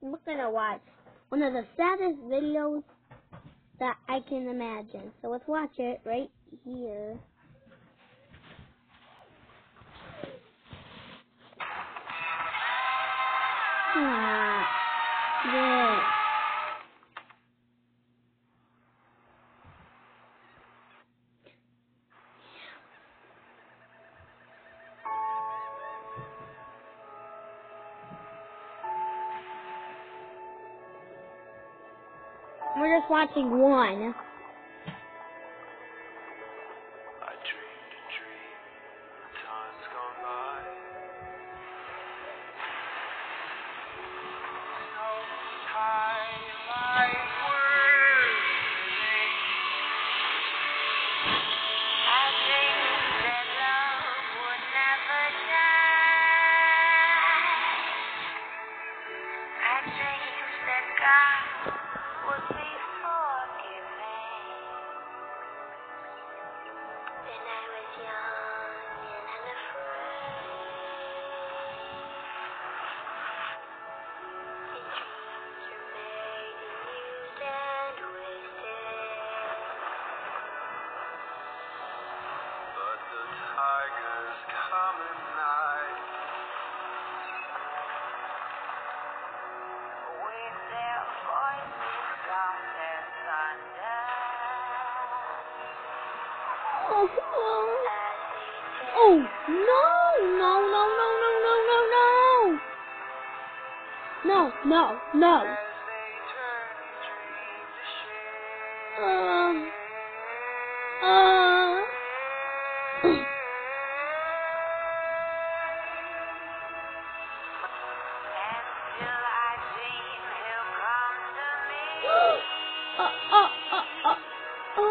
we're gonna watch one of the saddest videos that I can imagine. So let's watch it right here. Ah, yeah. We're just watching one. I Oh, oh. oh no, no, no, no, no, no, no, no. No, no, no. Um, um.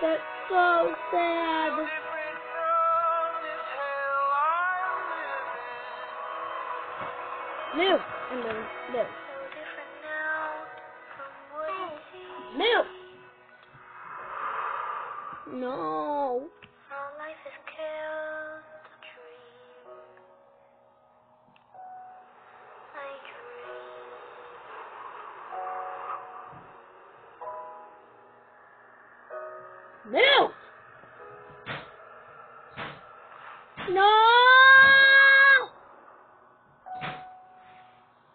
That's so sad. Milk, and then No. Move. No.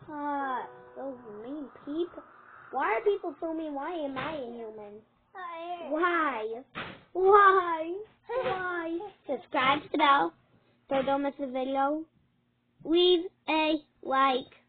Ah, those mean people. Why are people so mean? Why am I inhuman? Why? Why? Why? Subscribe to the bell so don't miss a video. Leave a like.